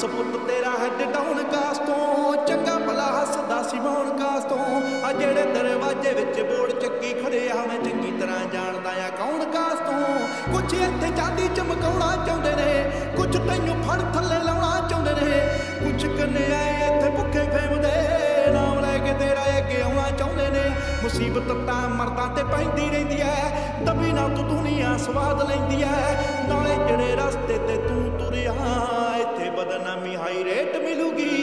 ਸਪੁੱਤ ਤੇਰਾ head down ਕਾਸ ਤੋਂ। ਚੰਗਾ ਭਲਾ ਹੱਸਦਾ ਸੀ ਮੌਣ ਕਾਸ ਤੋਂ। ਆ ਜਿਹੜੇ ਦਰਵਾਜ਼ੇ ਵਿੱਚ ਬੋਰਡ ਚੱਕੀ ਖੜੇ ਆ, ਮੈਂ ਚੰਗੀ ਤਰ੍ਹਾਂ ਜਾਣਦਾ ਆ ਕੌਣ ਕਾਸ ਤੋਂ। ਕੁਝ ਇੱਥੇ ਚਾਂਦੀ ਚਮਕਾਉਣਾ ਚਾਹੁੰਦੇ ਨੇ ਕੁਝ ਤੈਨੂੰ ਫੜ ਥੱਲੇ ਲਾਉਣਾ ਚਾਹੁੰਦੇ ਨੇ। ਕੁਝ ਕੰਨੇ ਆਏ ਇੱਥੇ ਭੁੱਖੇ ਫੇਮਦੇ, ਨਾਮ ਲੈ ਕੇ ਤੇਰਾ ਅੱਗੇ ਆਉਣਾ ਚਾਹੁੰਦੇ ਨੇ। ਮੁਸੀਬਤ ਤਾਂ ਮਰਦਾਂ ਤੇ ਪੈਂਦੀ ਰਹਿੰਦੀ ਐ ਤਬੀ ਨਾ ਤੂੰ ਦੁਨੀਆ ਸਵਾਦ ਲੈਂਦੀ ਐ। नमी हाई रेट मिलूगी।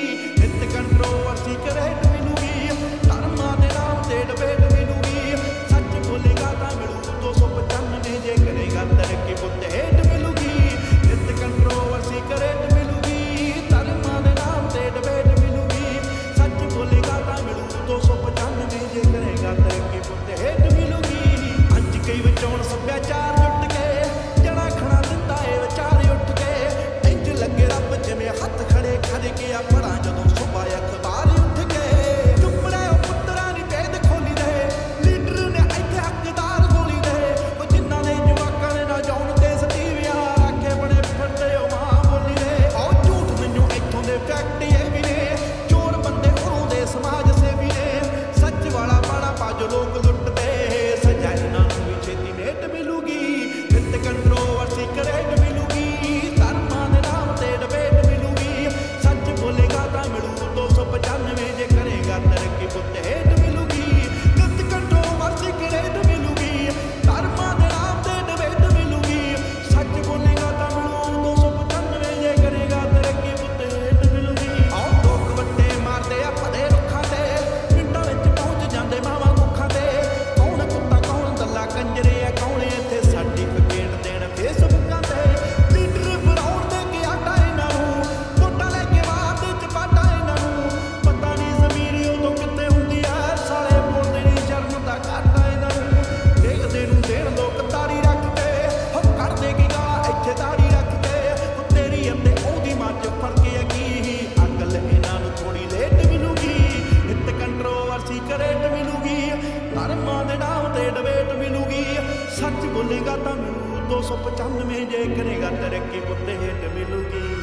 ਕਰੇਗਾ ਤਾਂ ਮਿਲੂ 295 ਜੇ ਕਰੇਗਾ ਤਰੱਕੀ ਬੁੱਤੇ ਹੇਠ ਮਿਲੂਗੀ।